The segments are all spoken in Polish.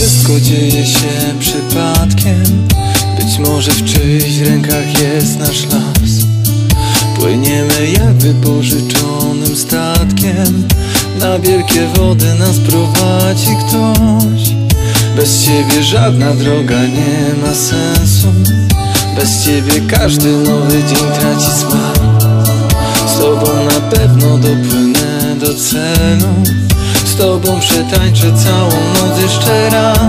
wszystko dzieje się przypadkiem. Być może w czyichś rękach jest nasz las. Płyniemy jak wypożyczonym statkiem. Na wielkie wody nas prowadzi ktoś. Bez ciebie żadna droga nie ma sensu. Bez ciebie każdy nowy dzień traci smak. Z tobą na pewno dopłynę do celu. Z tobą przetańczę całą noc jeszcze raz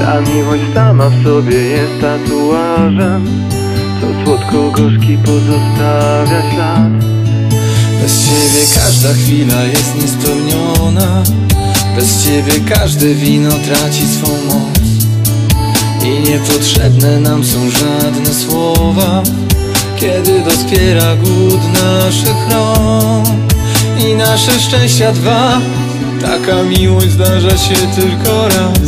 Ta miłość sama w sobie jest tatuażem Co słodko-gorzki pozostawia ślad. Bez ciebie każda chwila jest niespełniona. Bez ciebie każde wino traci swą moc. I niepotrzebne nam są żadne słowa. Kiedy dospiera głód naszych rąk I nasze szczęścia dwa Taka miłość zdarza się tylko raz.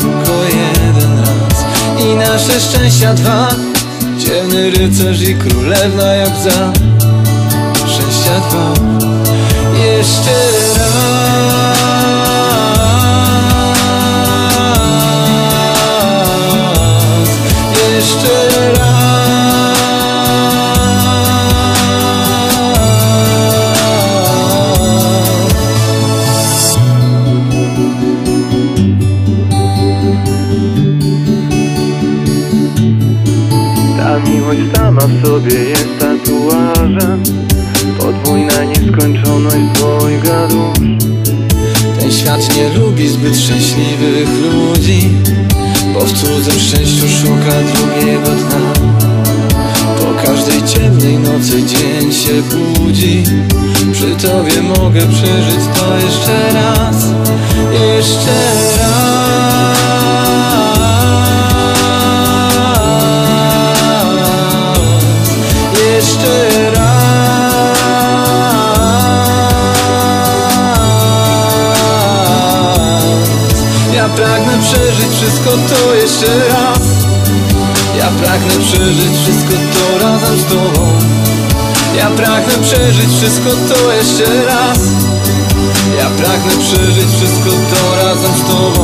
Tylko jeden raz. I nasze szczęścia dwa Ciemny rycerz i królewna jak za. Szczęścia dwa Jeszcze miłość sama w sobie jest tatuażem. Podwójna nieskończoność dwojga dusz Ten świat nie lubi zbyt szczęśliwych ludzi Bo w cudzym szczęściu szuka drugiego dna. Po każdej ciemnej nocy dzień się budzi. Przy tobie mogę przeżyć to jeszcze raz Jeszcze raz przeżyć wszystko to jeszcze raz. Ja pragnę przeżyć wszystko to razem z tobą. Ja pragnę przeżyć wszystko to jeszcze raz. Ja pragnę przeżyć wszystko to razem z tobą